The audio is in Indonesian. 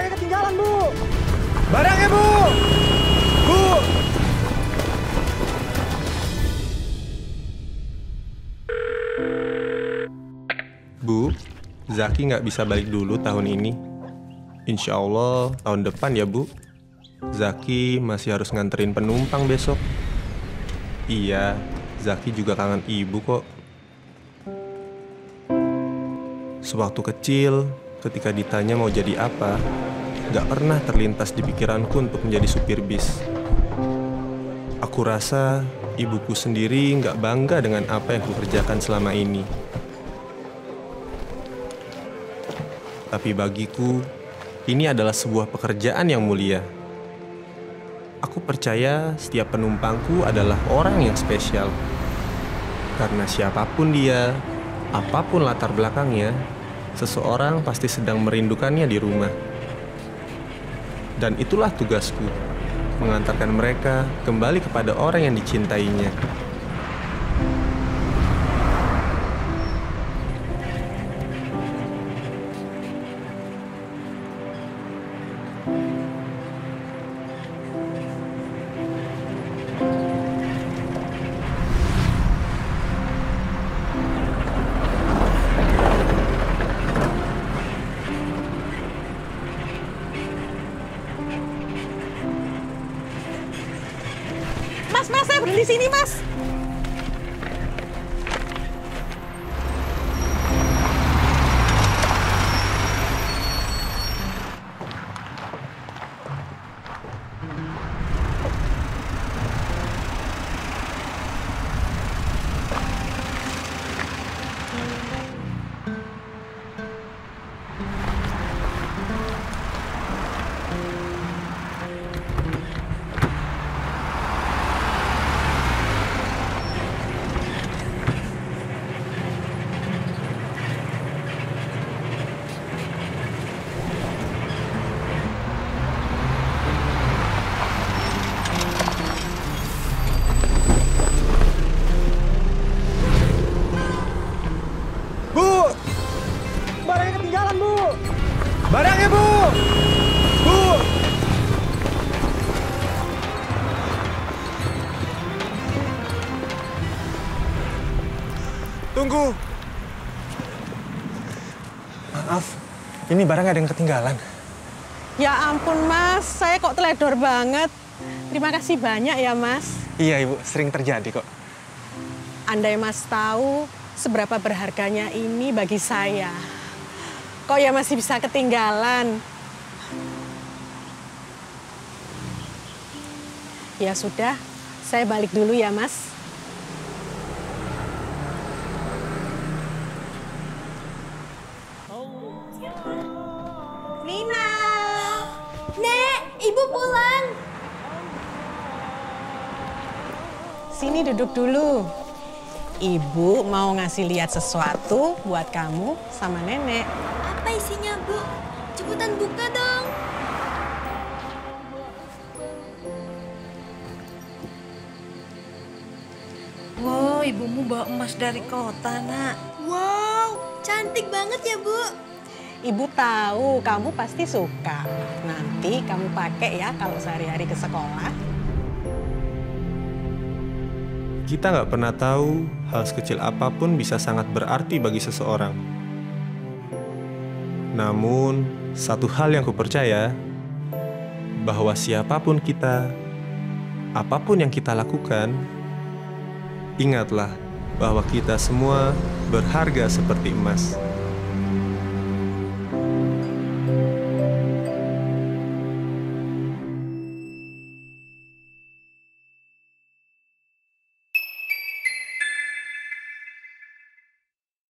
barangnya ketinggalan, Bu. Barangnya, Bu. Bu. Bu, Zaki nggak bisa balik dulu tahun ini. Insya Allah tahun depan ya, Bu. Zaki masih harus nganterin penumpang besok. Iya, Zaki juga kangen ibu kok. Sewaktu kecil, ketika ditanya mau jadi apa, gak pernah terlintas di pikiranku untuk menjadi supir bis. Aku rasa ibuku sendiri gak bangga dengan apa yang kukerjakan selama ini. Tapi bagiku, ini adalah sebuah pekerjaan yang mulia. Aku percaya setiap penumpangku adalah orang yang spesial. Karena siapa pun dia, apa pun latar belakangnya, seseorang pasti sedang merindukannya di rumah. Dan itulah tugasku, mengantarkan mereka kembali kepada orang yang dicintainya. Mas, mas, saya berhenti sini, mas. Barangnya, Bu! Bu! Tunggu! Maaf, ini barang ada yang ketinggalan. Ya ampun, mas. Saya kok teledor banget. Terima kasih banyak ya, mas. Iya, Ibu, sering terjadi kok. Andai mas tahu seberapa berharganya ini bagi saya. Kok ya masih bisa ketinggalan? Ya sudah, saya balik dulu ya, mas. Nina! Nek, ibu pulang. Sini duduk dulu. Ibu mau ngasih lihat sesuatu buat kamu sama nenek. Apa isinya, Bu? Cepetan buka dong. Wow, ibumu bawa emas dari kota, nak. Wow, cantik banget ya, Bu. Ibu tahu kamu pasti suka. Nanti kamu pakai ya kalau sehari-hari ke sekolah. Kita nggak pernah tahu hal sekecil apa pun bisa sangat berarti bagi seseorang. Namun, satu hal yang kupercaya, bahwa siapa pun kita, apa pun yang kita lakukan, ingatlah bahwa kita semua berharga seperti emas.